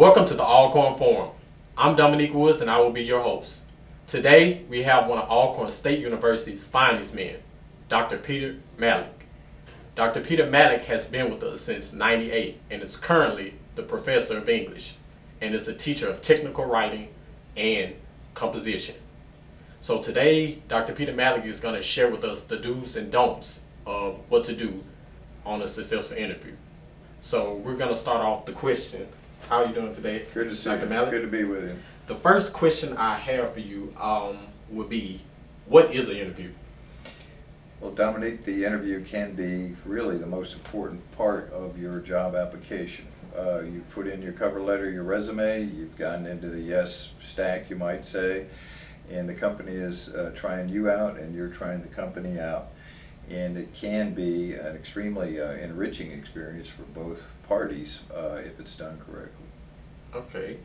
Welcome to the Alcorn Forum. I'm Dominique Woods and I will be your host. Today we have one of Alcorn State University's finest men, Dr. Peter Malik. Dr. Peter Malik has been with us since 98 and is currently the professor of English and is a teacher of technical writing and composition. So today, Dr. Peter Malik is going to share with us the do's and don'ts of what to do on a successful interview. So we're going to start off the question. How are you doing today? Good to see Dr. you. Malik? Good to be with you. The first question I have for you um, would be, what is an interview? Well, Dominique, the interview can be really the most important part of your job application. Uh, you put in your cover letter, your resume, you've gotten into the yes stack, you might say, and the company is uh, trying you out and you're trying the company out. And it can be an extremely uh, enriching experience for both parties uh, if it's done correctly. Okay.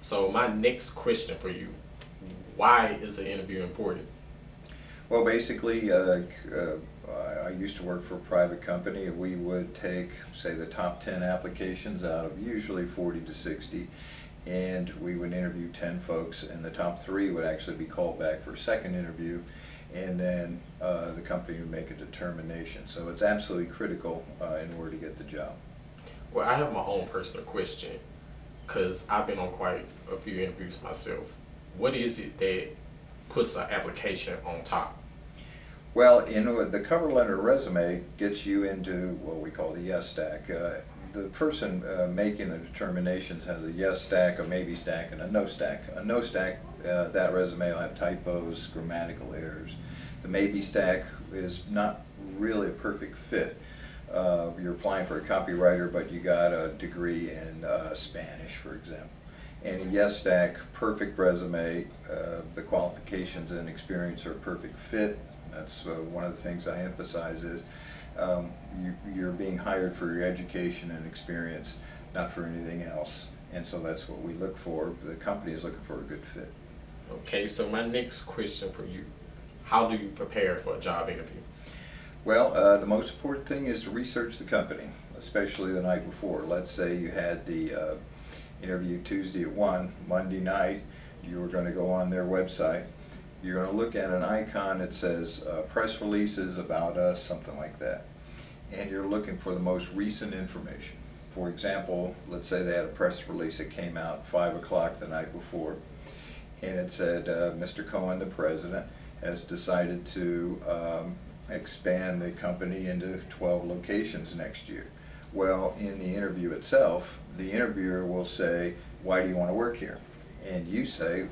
So my next question for you, why is an interview important? Well, basically, uh, uh, I used to work for a private company. and We would take, say, the top 10 applications out of usually 40 to 60, and we would interview 10 folks, and the top three would actually be called back for a second interview, and then uh, the company would make a determination. So it's absolutely critical uh, in order to get the job. Well, I have my own personal question because I've been on quite a few interviews myself. What is it that puts an application on top? Well, you know, the cover letter resume gets you into what we call the yes stack. Uh, the person uh, making the determinations has a yes stack, a maybe stack, and a no stack. A no stack, uh, that resume will have typos, grammatical errors. The maybe stack is not really a perfect fit. Uh, you're applying for a copywriter, but you got a degree in uh, Spanish, for example. And a yes stack, perfect resume, uh, the qualifications and experience are a perfect fit. That's uh, one of the things I emphasize is um, you, you're being hired for your education and experience, not for anything else. And so that's what we look for. The company is looking for a good fit. Okay, so my next question for you, how do you prepare for a job interview? Well, uh, the most important thing is to research the company, especially the night before. Let's say you had the uh, interview Tuesday at 1, Monday night, you were going to go on their website. You're going to look at an icon that says uh, press releases, about us, something like that. And you're looking for the most recent information. For example, let's say they had a press release that came out 5 o'clock the night before, and it said, uh, Mr. Cohen, the president, has decided to um, expand the company into 12 locations next year. Well, in the interview itself, the interviewer will say, why do you want to work here? And you say,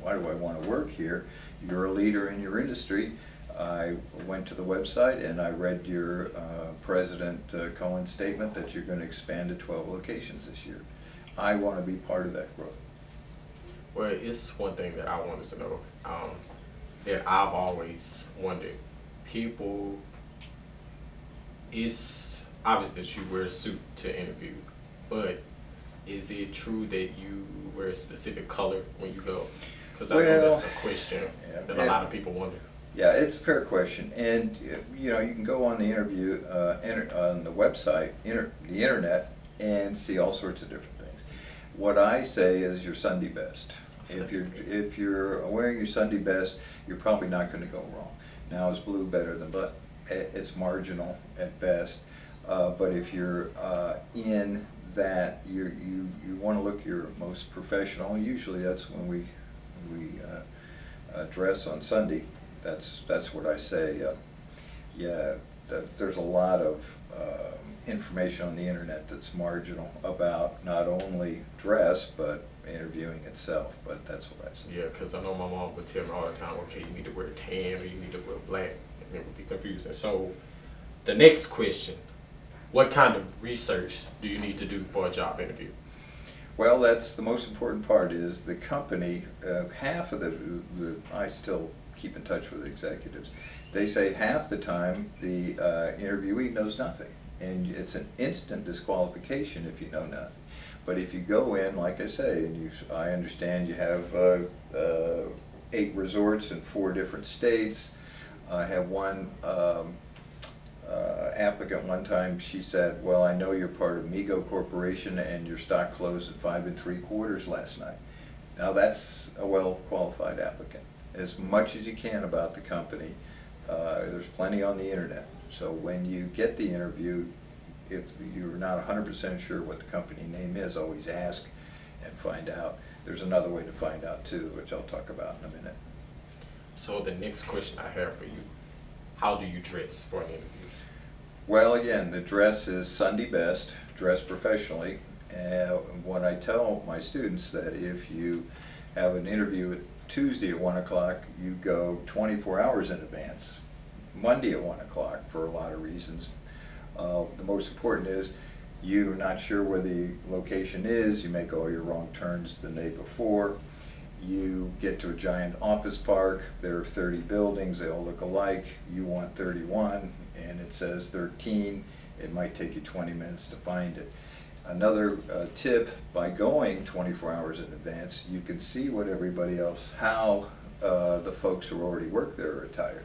why do I want to work here? You're a leader in your industry. I went to the website and I read your uh, President uh, Cohen's statement that you're going to expand to 12 locations this year. I want to be part of that growth. Well, it's one thing that I wanted to know um, that I've always wondered. People, it's obvious that you wear a suit to interview, but is it true that you wear a specific color when you go? Because I know that's a question yeah, that a lot of people wonder. Yeah, it's a fair question, and you know you can go on the interview uh, on the website, inter, the internet, and see all sorts of different things. What I say is your Sunday best. If you're if you're wearing your Sunday best, you're probably not going to go wrong. Now is blue better than but it's marginal at best. Uh, but if you're uh, in that, you you you want to look your most professional. Usually that's when we we uh, uh, dress on Sunday. That's that's what I say. Uh, yeah, that, there's a lot of um, information on the internet that's marginal about not only dress but interviewing itself. But that's what I say. Yeah, because I know my mom would tell me all the time, okay, you need to wear tan or you need to wear black, and it would be confusing. So, the next question: What kind of research do you need to do for a job interview? Well, that's the most important part. Is the company uh, half of the, the I still keep in touch with executives. They say half the time the uh, interviewee knows nothing, and it's an instant disqualification if you know nothing. But if you go in, like I say, and you, I understand you have uh, uh, eight resorts in four different states. I have one um, uh, applicant one time, she said, well, I know you're part of Migo Corporation and your stock closed at five and three quarters last night. Now, that's a well-qualified applicant. As much as you can about the company, uh, there's plenty on the internet. So when you get the interview, if you're not hundred percent sure what the company name is, always ask and find out. There's another way to find out too, which I'll talk about in a minute. So the next question I have for you, how do you dress for an interview? Well, again, the dress is Sunday best, dress professionally. And when I tell my students that if you have an interview Tuesday at one o'clock, you go twenty-four hours in advance. Monday at one o'clock for a lot of reasons. Uh, the most important is you're not sure where the location is, you make all your wrong turns the day before. You get to a giant office park, there are thirty buildings, they all look alike, you want thirty-one, and it says thirteen, it might take you twenty minutes to find it. Another uh, tip, by going twenty-four hours in advance, you can see what everybody else, how uh, the folks who already work there are attired.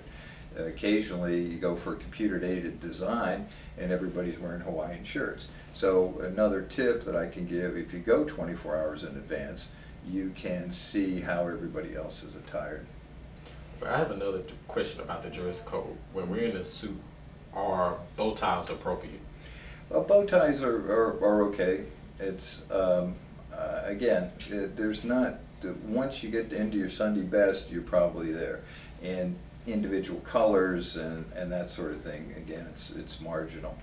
Occasionally, you go for computer-aided design, and everybody's wearing Hawaiian shirts. So another tip that I can give, if you go 24 hours in advance, you can see how everybody else is attired. I have another question about the dress code. When we're in a suit, are bow ties appropriate? Well, bow ties are, are, are okay. It's, um, uh, again, uh, there's not, once you get into your Sunday best, you're probably there. And individual colors and, and that sort of thing, again, it's, it's marginal.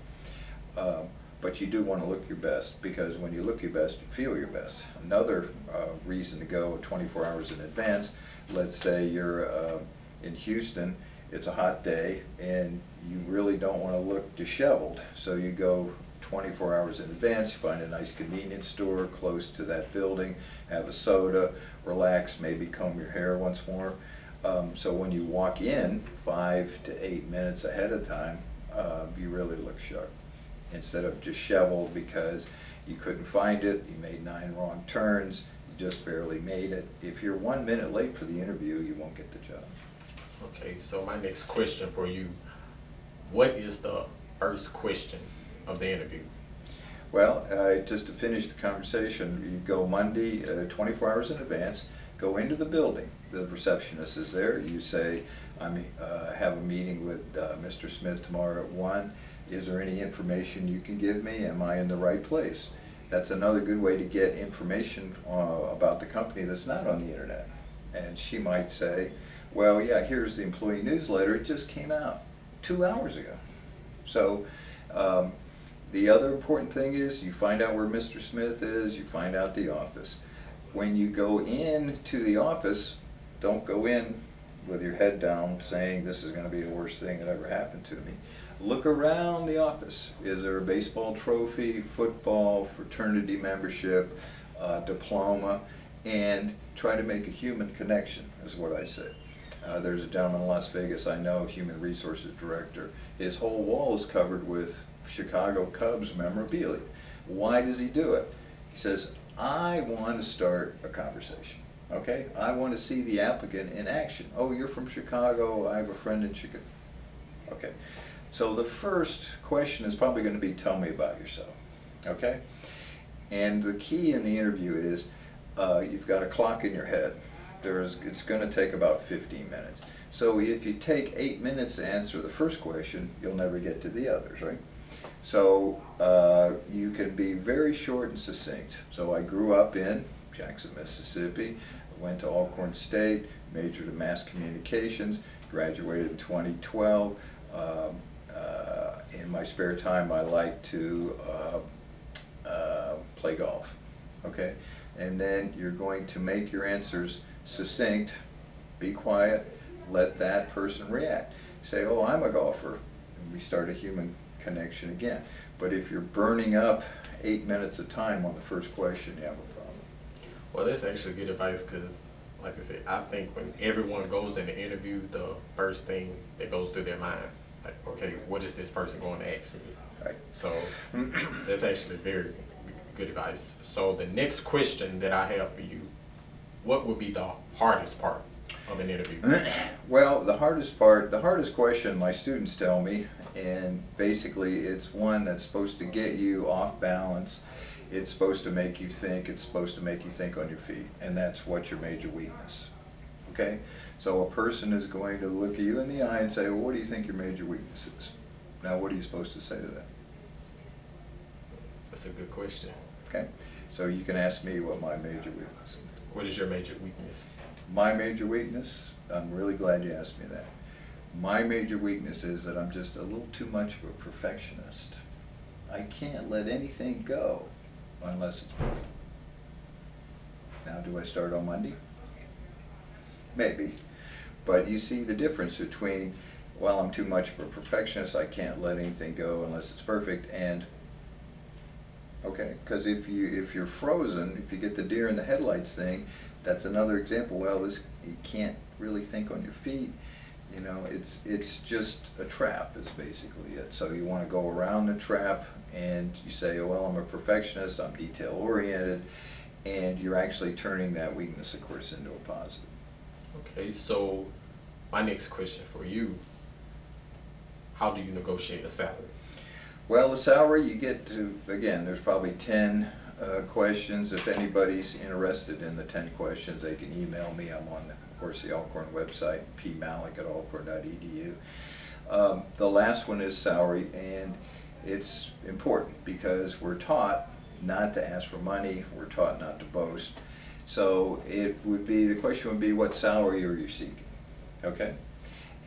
Um, But you do want to look your best, because when you look your best, you feel your best. Another uh, reason to go 24 hours in advance, let's say you're uh, in Houston, it's a hot day, and you really don't want to look disheveled, so you go 24 hours in advance, you find a nice convenience store close to that building, have a soda, relax, maybe comb your hair once more. Um, So when you walk in five to eight minutes ahead of time, uh, you really look sharp instead of disheveled because you couldn't find it, you made nine wrong turns, you just barely made it. If you're one minute late for the interview, you won't get the job. Okay, so my next question for you, what is the first question of the interview? Well, uh, just to finish the conversation, you go Monday, uh, 24 hours in advance, go into the building. The receptionist is there. You say, I uh, have a meeting with uh, Mr. Smith tomorrow at 1. Is there any information you can give me? Am I in the right place? That's another good way to get information uh, about the company that's not on the internet. And she might say, well, yeah, here's the employee newsletter. It just came out two hours ago. So um, the other important thing is you find out where Mr. Smith is, you find out the office. When you go in to the office, don't go in with your head down saying this is going to be the worst thing that ever happened to me. Look around the office. Is there a baseball trophy, football, fraternity membership, uh, diploma, and try to make a human connection, is what I say. Uh, there's a gentleman in Las Vegas I know, human resources director. His whole wall is covered with Chicago Cubs memorabilia. Why does he do it? He says, I want to start a conversation. Okay? I want to see the applicant in action. Oh, you're from Chicago. I have a friend in Chicago. Okay. So the first question is probably going to be, tell me about yourself. Okay? And the key in the interview is uh, you've got a clock in your head. There's, it's going to take about 15 minutes. So if you take eight minutes to answer the first question, you'll never get to the others, right? So uh, you can be very short and succinct. So I grew up in Jackson, Mississippi, went to Alcorn State, majored in mass communications, graduated in 2012. Um, uh, in my spare time, I like to uh, uh, play golf. Okay, and then you're going to make your answers succinct. Be quiet. Let that person react. Say, "Oh, I'm a golfer," and we start a human connection again. But if you're burning up eight minutes of time on the first question, you have a problem. Well, that's actually good advice because, like I said, I think when everyone goes in the interview, the first thing that goes through their mind, like, okay, what is this person going to ask me? Right. So that's actually very good advice. So the next question that I have for you, what would be the hardest part of an interview? Well, the hardest part, the hardest question my students tell me, And basically, it's one that's supposed to get you off balance. It's supposed to make you think. It's supposed to make you think on your feet. And that's what's your major weakness. Okay? So a person is going to look at you in the eye and say, well, what do you think your major weakness is? Now, what are you supposed to say to that? That's a good question. Okay? So you can ask me what my major weakness is. What is your major weakness? My major weakness, I'm really glad you asked me that. My major weakness is that I'm just a little too much of a perfectionist. I can't let anything go unless it's perfect. Now, do I start on Monday? Maybe. But you see the difference between, well, I'm too much of a perfectionist, I can't let anything go unless it's perfect, and Okay, because if you if you're frozen, if you get the deer in the headlights thing, that's another example. Well, this you can't really think on your feet. You know, it's it's just a trap is basically it. So you want to go around the trap and you say, oh, well, I'm a perfectionist, I'm detail oriented, and you're actually turning that weakness, of course, into a positive. Okay, so my next question for you, how do you negotiate a salary? Well, the salary, you get to, again, there's probably 10 uh, questions. If anybody's interested in the 10 questions, they can email me. I'm on, of course, the Alcorn website, pmalik at alcorn.edu. Um, the last one is salary, and it's important because we're taught not to ask for money, we're taught not to boast. So it would be, the question would be, what salary are you seeking? Okay?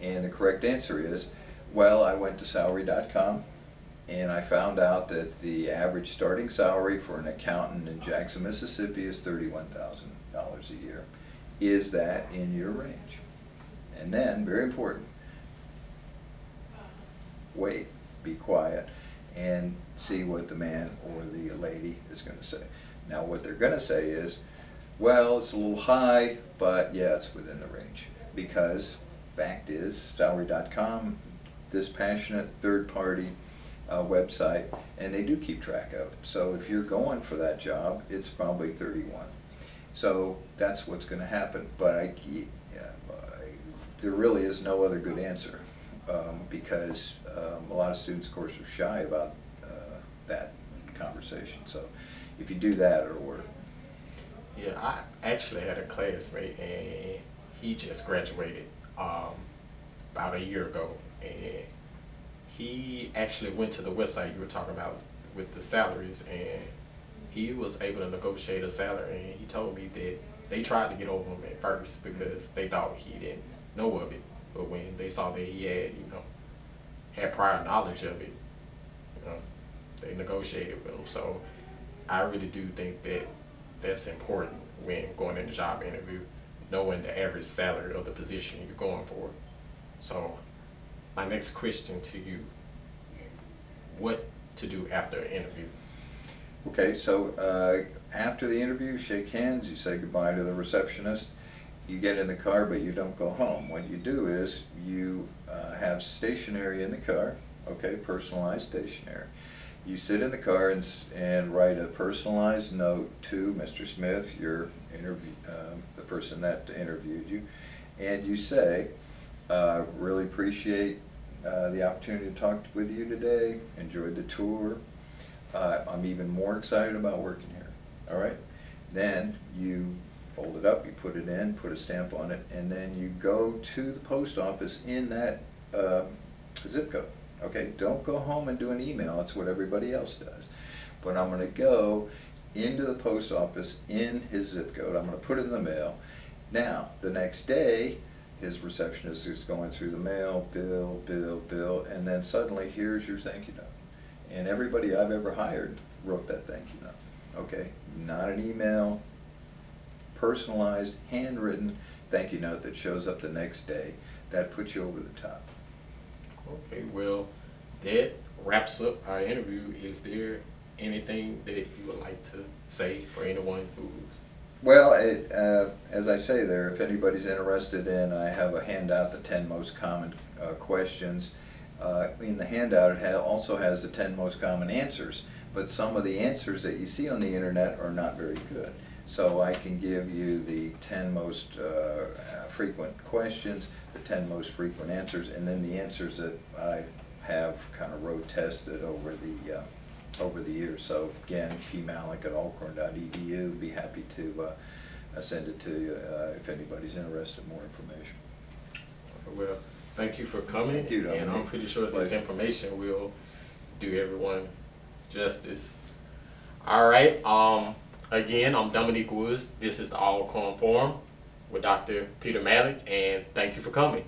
And the correct answer is, well, I went to salary.com and I found out that the average starting salary for an accountant in Jackson, Mississippi is $31,000 a year. Is that in your range? And then, very important, wait, be quiet, and see what the man or the lady is going to say. Now, what they're going to say is, well, it's a little high, but yeah, it's within the range. Because, fact is, salary.com, this passionate third party uh, website, and they do keep track of it. So if you're going for that job, it's probably 31. So that's what's going to happen. But I, yeah, I, there really is no other good answer um, because um, a lot of students, of course, are shy about uh, that conversation. So if you do that, it'll work. Yeah, I actually had a classmate, and he just graduated um, about a year ago, and he actually went to the website you were talking about with the salaries and he was able to negotiate a salary and he told me that they tried to get over him at first because they thought he didn't know of it. But when they saw that he had, you know, had prior knowledge of it, you know, they negotiated with him. So I really do think that that's important when going in the job interview, knowing the average salary of the position you're going for. So my next question to you, what to do after an interview? Okay, so uh, after the interview, shake hands, you say goodbye to the receptionist, you get in the car, but you don't go home. What you do is you uh, have stationery in the car, okay, personalized stationery. You sit in the car and, and write a personalized note to Mr. Smith, your interview, uh, the person that interviewed you, and you say, uh, really appreciate uh, the opportunity to talk with you today. Enjoyed the tour. Uh, I'm even more excited about working here. All right. Then you fold it up, you put it in, put a stamp on it, and then you go to the post office in that uh, zip code. Okay. Don't go home and do an email. That's what everybody else does. But I'm going to go into the post office in his zip code. I'm going to put it in the mail. Now, the next day, his receptionist is going through the mail, bill, bill, bill, and then suddenly here's your thank you note. And everybody I've ever hired wrote that thank you note. Okay, not an email, personalized, handwritten thank you note that shows up the next day. That puts you over the top. Okay, well, that wraps up our interview. Is there anything that you would like to say for anyone who's well, it, uh, as I say there, if anybody's interested in, I have a handout, the 10 most common uh, questions. Uh, in the handout, it ha also has the 10 most common answers, but some of the answers that you see on the internet are not very good. So I can give you the 10 most uh, frequent questions, the 10 most frequent answers, and then the answers that I have kind of road tested over the, uh, over the years. So again, pmalik at alcorn.edu, be happy to uh, uh, send it to you uh, if anybody's interested in more information. Well, thank you for coming. Thank you, And I'm pretty sure this information will do everyone justice. All right, um, again, I'm Dominique Woods. This is the Alcorn Forum with Dr. Peter Malik, and thank you for coming.